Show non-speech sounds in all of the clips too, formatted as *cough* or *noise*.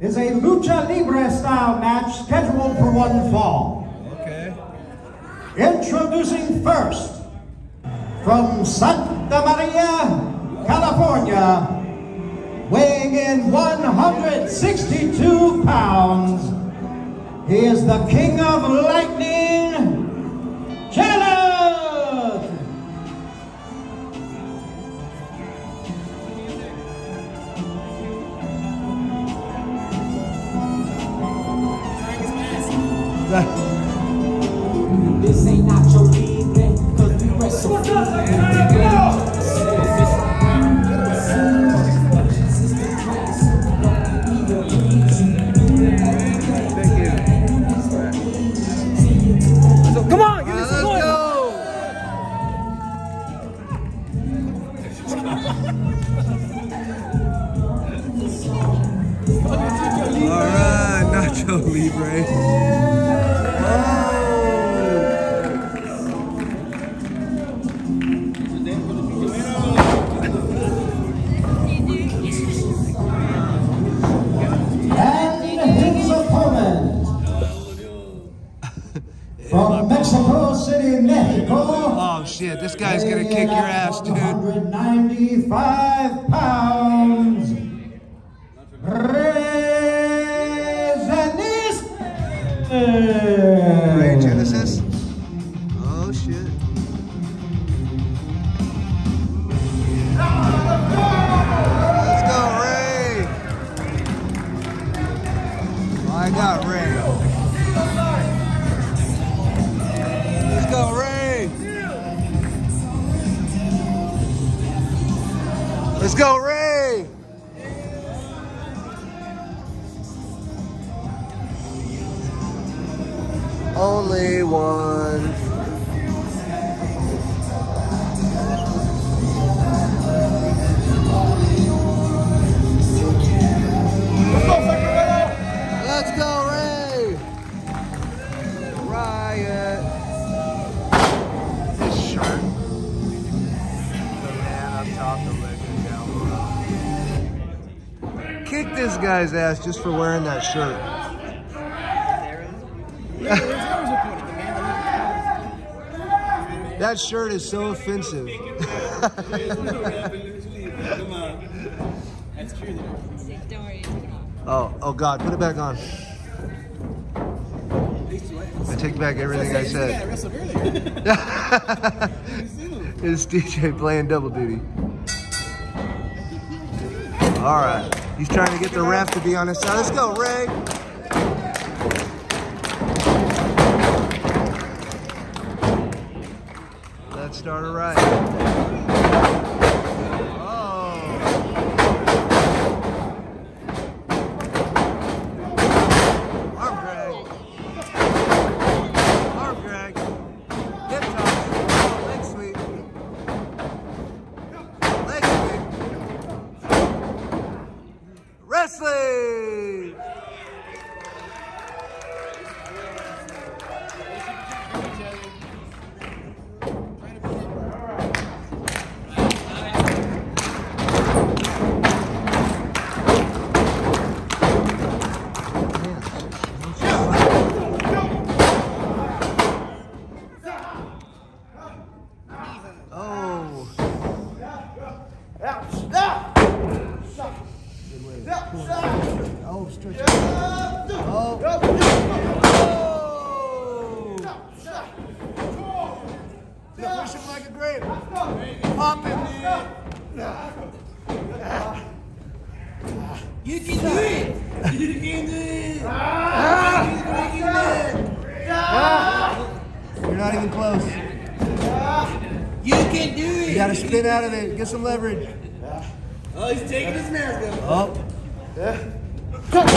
is a lucha libre style match scheduled for one fall. Okay. Introducing first, from Santa Maria, California, weighing in 162 pounds, he is the King of Lightning, This shit, this guy's gonna kick your ass, dude. 195 pounds. Rezanis. Rey Genesis. Oh shit. Let's go, Rey. I got Rey. Let's go, Rey. Only one. Let's go, Rey! Riot. This guy's ass just for wearing that shirt. That shirt is so offensive. *laughs* oh, oh God, put it back on. I take back everything I said. *laughs* it's DJ playing double duty. All right, he's trying to get the ref to be on his side. Let's go, Rey. Let's start a riot. crece. Pop him, You can do it! You can do it! You're not even close. You can do it. You gotta spin out of it. Get some leverage. Oh, he's taking his mask off. Oh. Oh.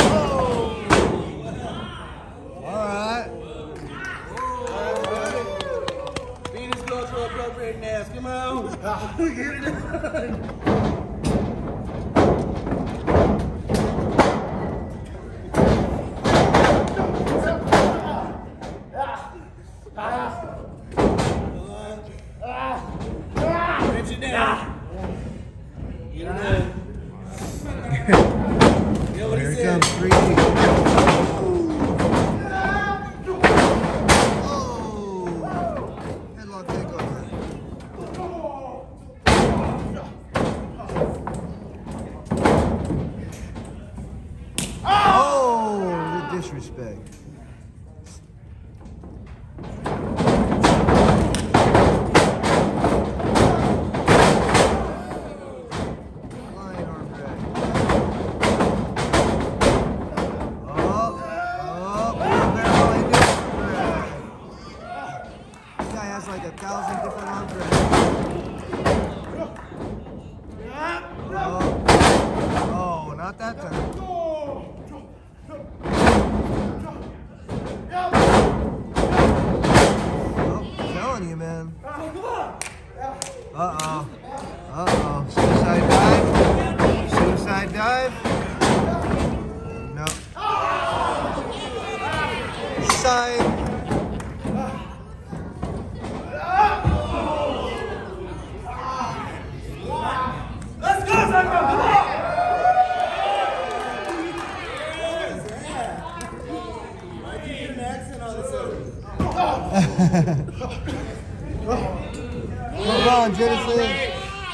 All right. Venus go to appropriate mask. Come on. Get it done. Oh, Uh-oh. Uh-oh. Suicide dive. Suicide dive. No. Side. *laughs* Come on, Genesis.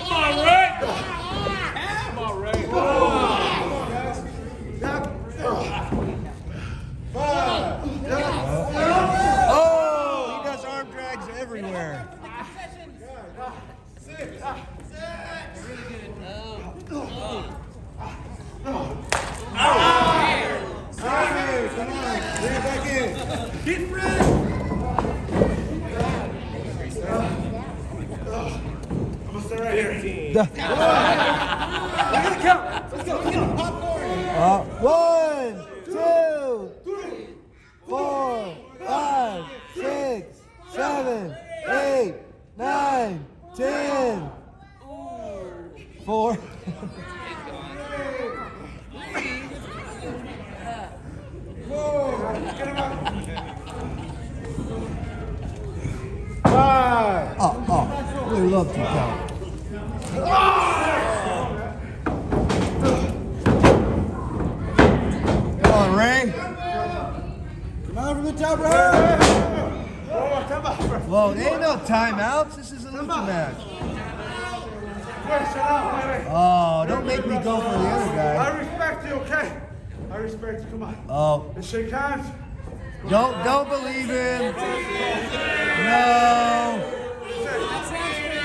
come Oh, he does arm drags everywhere. Uh, one, two, four, five, six, seven, eight, nine, ten. Four. Five. Oh, oh, we love to count. On, Rey. Come on from the top, right? Well, ain't no timeouts. This is a lucha match. Oh, don't make me go for the other guy. I respect you, okay? I respect you. Come on. Oh, Let's shake hands. don't don't believe him. No.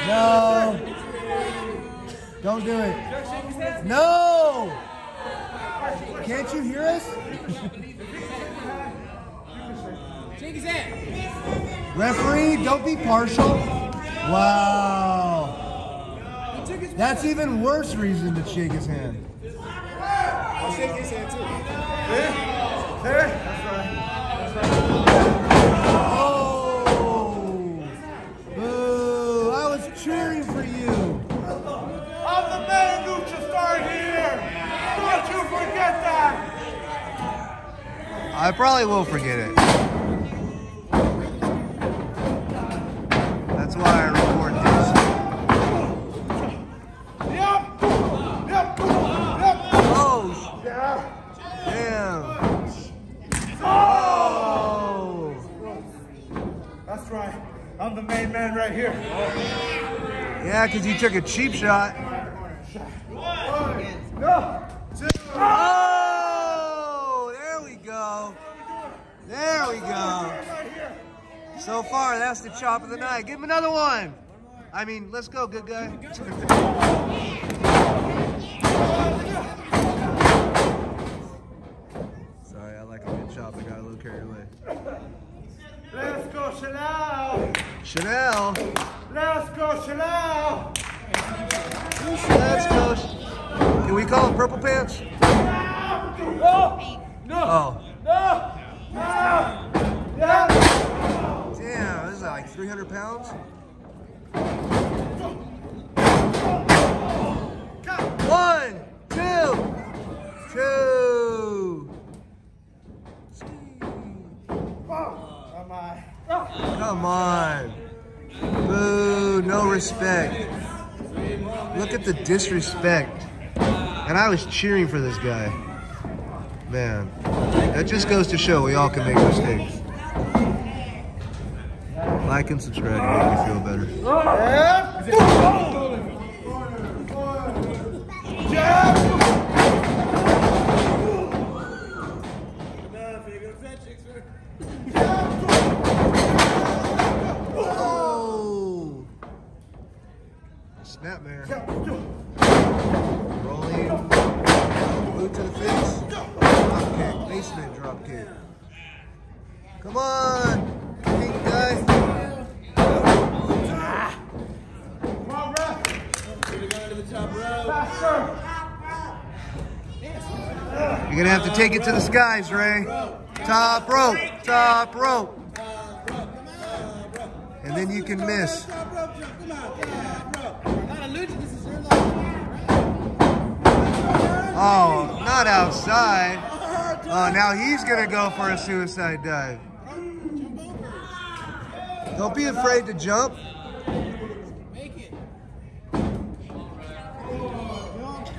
No. Don't do it. No. Can't you hear us? Take his hand. Referee, don't be partial. Wow. That's even worse reason to shake his hand. I'll shake his hand too. Hey, hey. That's right. You forget that. I probably will forget it. That's why I record this. Yep. Yep. Yep. Oh, Yeah. damn. Oh. That's right. I'm the main man right here. Yeah, because you took a cheap shot. Go. Two. Oh, there we go. There we go. So far, that's the chop of the night. Give him another one. I mean, let's go, good guy. *laughs* Sorry, I like a good chop. I got a little carried away. Let's go, Chanel. Chanel, Let's go, Chanel. let's go. Can we call him Purple Pants? No. No. Oh, No. Damn, this is like 300 pounds. One, two, two. Come on. Come on. Boo, no respect. Look at the disrespect. And I was cheering for this guy. Man, that just goes to show we all can make mistakes. Like and subscribe to make me feel better. Oh! Snapmare. Rolling. Boot to the face. Drop. Basement drop kick. Come on! King guy. You're gonna have to take it to the skies, Rey. Top rope, top rope. And then you can miss. Oh, not outside. Oh, now he's gonna go for a suicide dive. Don't be afraid to jump. Come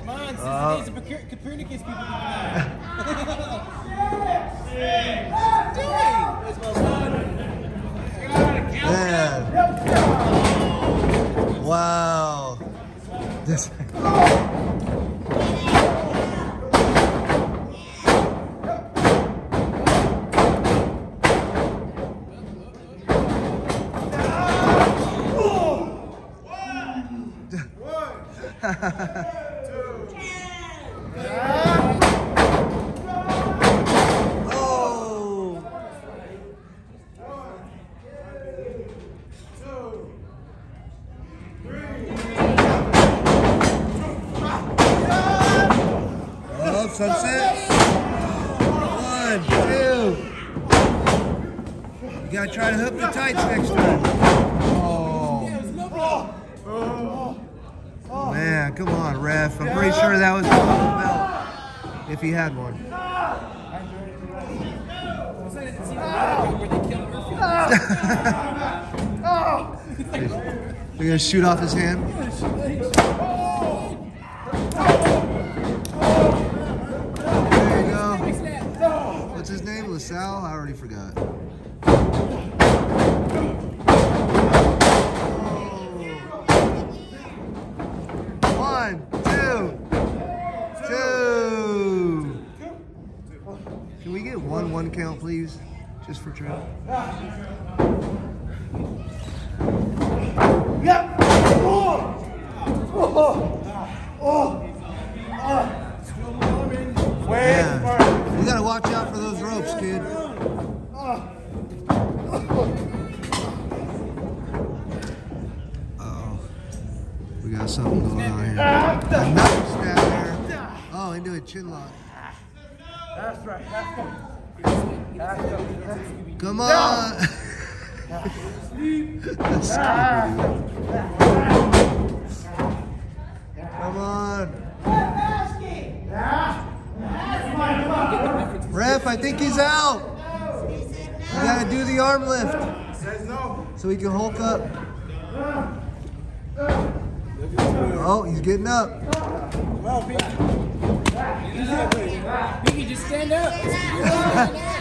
on, since Uh, the days Copernicus, people it. Man. Wow. This. *laughs* *laughs* on, ref. I'm pretty sure that was the belt. If he had one. *laughs* They're gonna shoot off his hand. There you go. What's his name? LaSalle? I already forgot. Get one count, please? Just for Trent. Man, you gotta watch out for those ropes, kid. Uh-oh. We got something going on here. Another snap there. Oh, into a chin lock. That's right. Come on. Come on. Ref, I think he's out. You gotta do the arm lift. So he can hulk up. Oh, he's getting up. Biggie, just stand up. *laughs*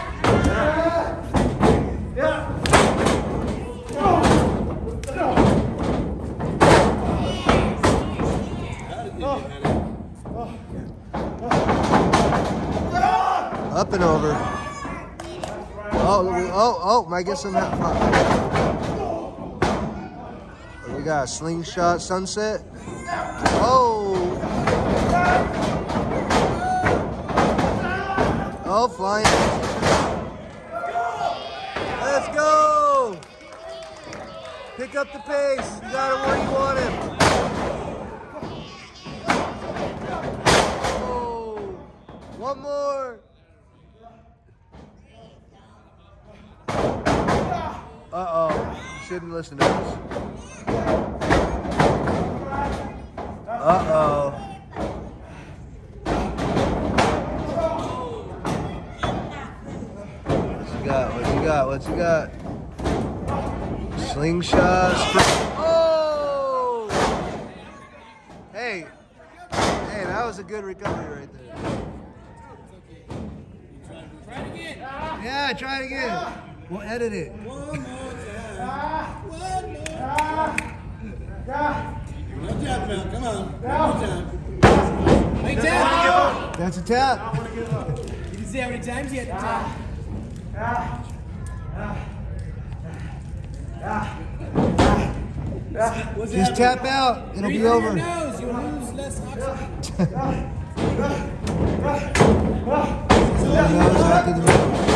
Up and over. Oh, oh, oh, might get some. We got a slingshot sunset. Oh. Oh, flying. Let's go. Pick up the pace. You got him where you want him. Oh. One more. Uh-oh. Shouldn't listen to us. Uh-oh. What's he got? What you got? What's he got? Slingshot. spr- Oh! Hey. Hey, that was a good recovery right there. again. Yeah, try it again. We'll edit it. One more time. One more time. No tap out. Come on. One more time. Hey, tap. That's a tap. You can see how many times you had to tap. Ah. Ah. What's Just tap out. It'll be over. nose. You'll lose less oxygen. *laughs* Nose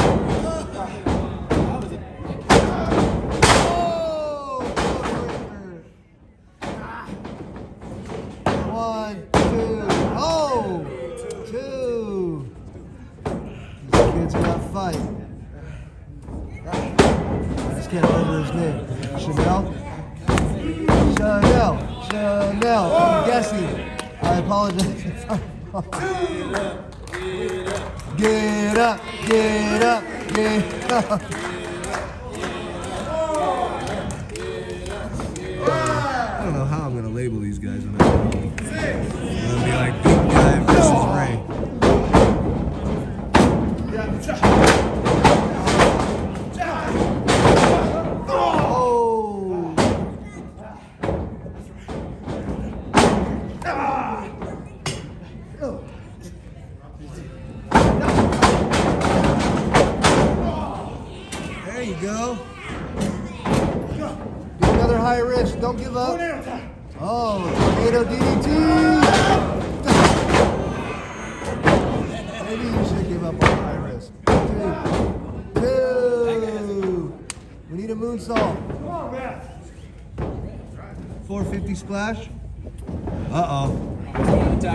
Two. We need a moonsault. 450 splash. Uh-oh.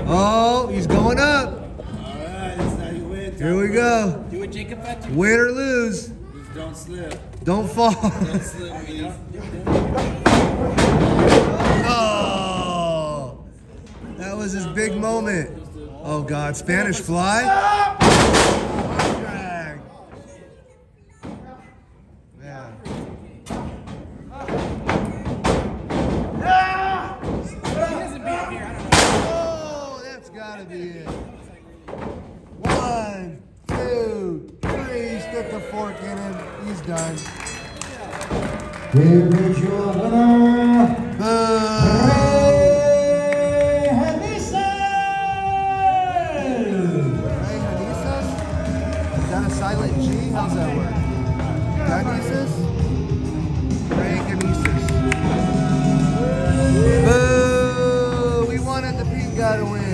Oh, he's going up. Alright, that's how you win. Here we go. Do it, Jacob. Win or lose. Don't slip. Don't fall. Don't slip. Oh, that was his big moment. Oh God, Spanish fly. Stick the fork in him. He's done. Here is your winner, Boo. Rey Hanison! Rey Hanisas? Is that a silent G? How's that work? Hanisas? Rey Hanisas. Boo! We wanted the pink guy to win.